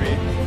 me